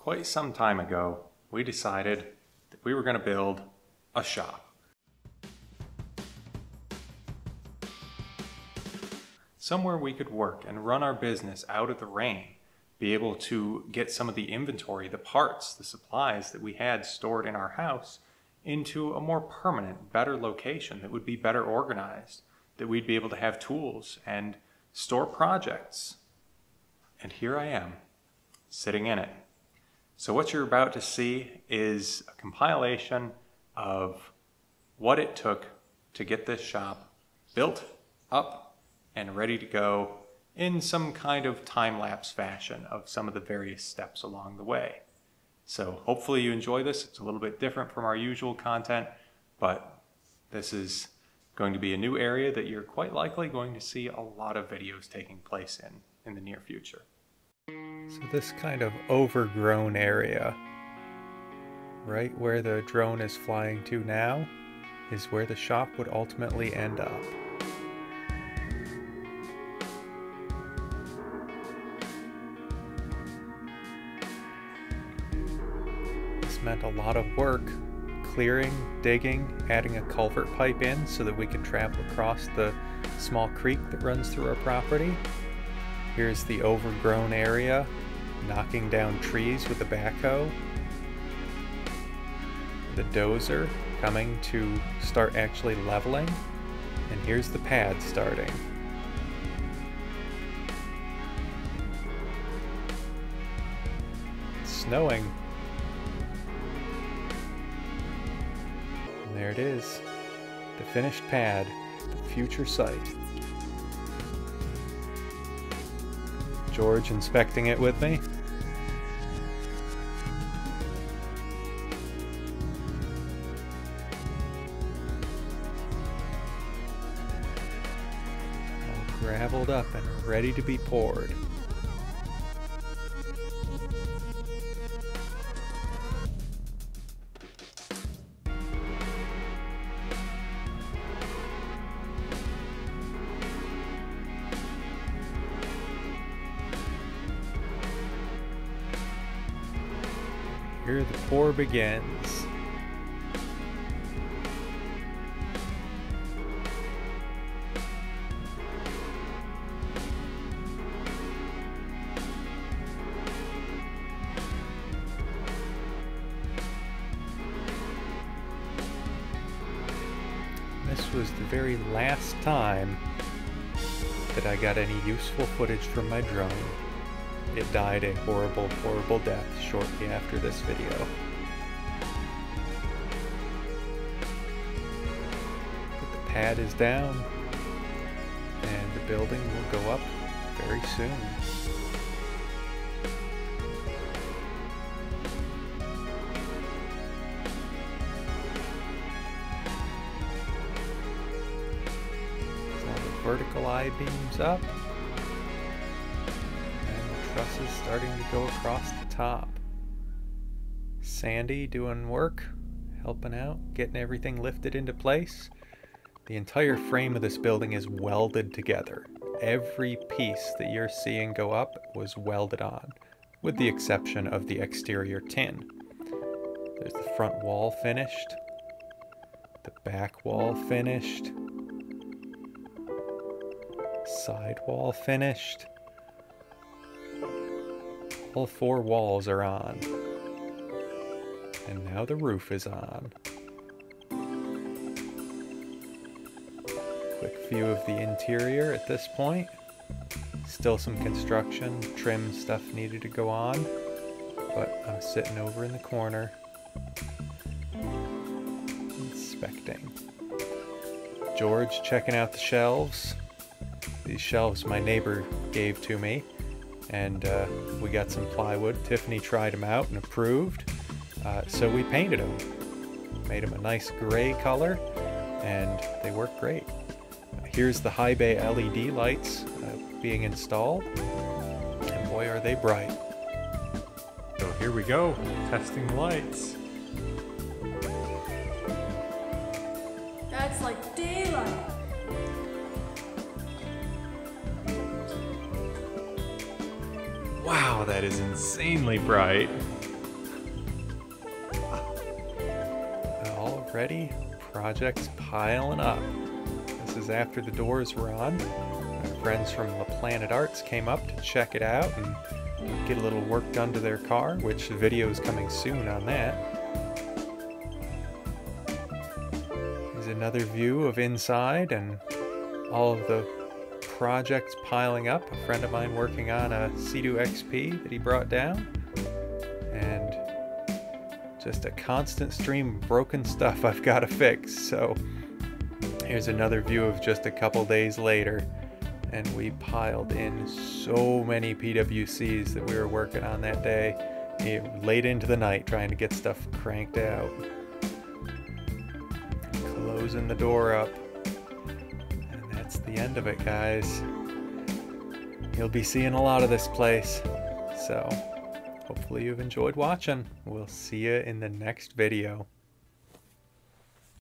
quite some time ago, we decided that we were going to build a shop. Somewhere we could work and run our business out of the rain, be able to get some of the inventory, the parts, the supplies that we had stored in our house into a more permanent, better location that would be better organized, that we'd be able to have tools and store projects. And here I am, sitting in it. So what you're about to see is a compilation of what it took to get this shop built up and ready to go in some kind of time-lapse fashion of some of the various steps along the way. So hopefully you enjoy this. It's a little bit different from our usual content, but this is going to be a new area that you're quite likely going to see a lot of videos taking place in in the near future. So this kind of overgrown area, right where the drone is flying to now, is where the shop would ultimately end up. This meant a lot of work clearing, digging, adding a culvert pipe in so that we could travel across the small creek that runs through our property. Here's the overgrown area, knocking down trees with the backhoe. The dozer coming to start actually leveling. And here's the pad starting. It's snowing there it is. The finished pad, the future site. George inspecting it with me. All graveled up and ready to be poured. Here the pour begins. This was the very last time that I got any useful footage from my drone. It died a horrible, horrible death shortly after this video. But the pad is down, and the building will go up very soon. Vertical I-beams up trusses starting to go across the top. Sandy doing work, helping out, getting everything lifted into place. The entire frame of this building is welded together. Every piece that you're seeing go up was welded on, with the exception of the exterior tin. There's the front wall finished, the back wall finished, side wall finished, all four walls are on. And now the roof is on. Quick view of the interior at this point. Still some construction, trim stuff needed to go on. But I'm sitting over in the corner inspecting. George checking out the shelves. These shelves my neighbor gave to me and uh, we got some plywood. Tiffany tried them out and approved, uh, so we painted them. Made them a nice gray color, and they work great. Here's the high bay LED lights uh, being installed, and boy are they bright. So here we go, testing the lights. That's like daylight. Wow, that is insanely bright. Already, projects piling up. This is after the doors were on. Our friends from La Planet Arts came up to check it out and get a little work done to their car, which the video is coming soon on that. Here's another view of inside and all of the projects piling up. A friend of mine working on a Sea-Doo XP that he brought down. And just a constant stream of broken stuff I've got to fix. So here's another view of just a couple days later. And we piled in so many PWCs that we were working on that day. Eh, late into the night trying to get stuff cranked out. Closing the door up. That's the end of it, guys. You'll be seeing a lot of this place. So Hopefully you've enjoyed watching. We'll see you in the next video.